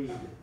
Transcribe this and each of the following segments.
read.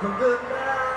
Good night.